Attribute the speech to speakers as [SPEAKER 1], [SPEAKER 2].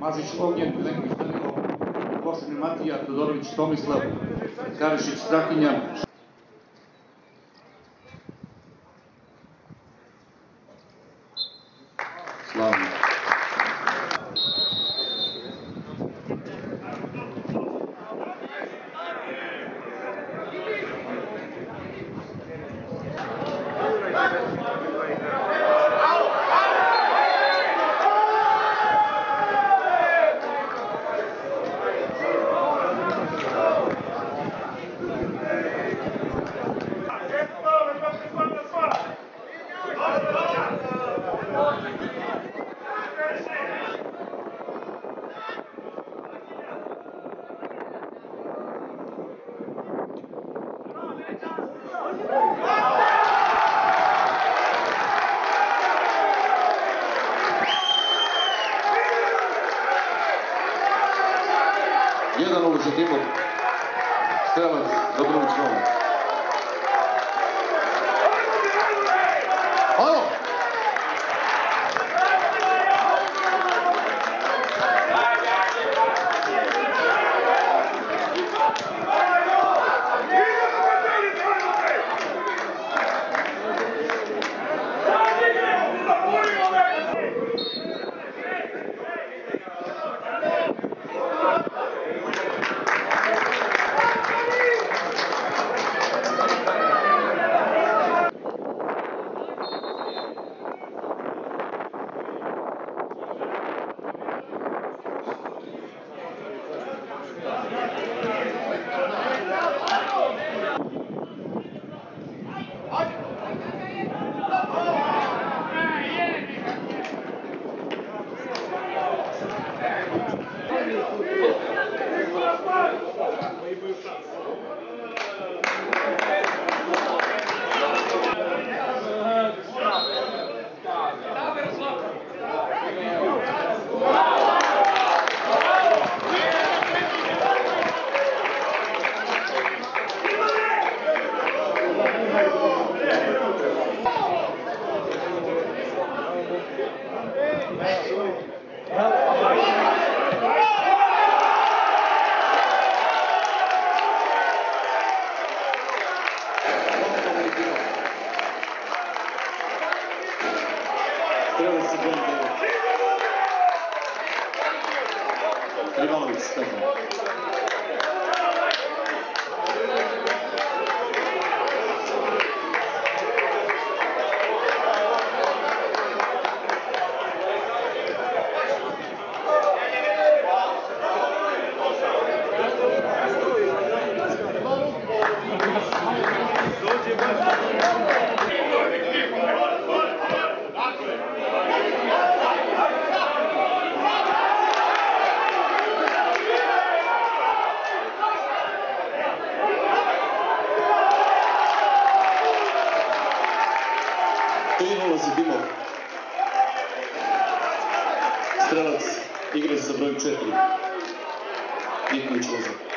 [SPEAKER 1] Mazić Ognjen, Milenković Danilo, Košin Matija, Todorović Tomislav, Karišić Strahinja,
[SPEAKER 2] Ovo za Timur. Dobrović Novac. 일방으로 익숙해서 Strelac igra sa brojem 4. Ivković Loza.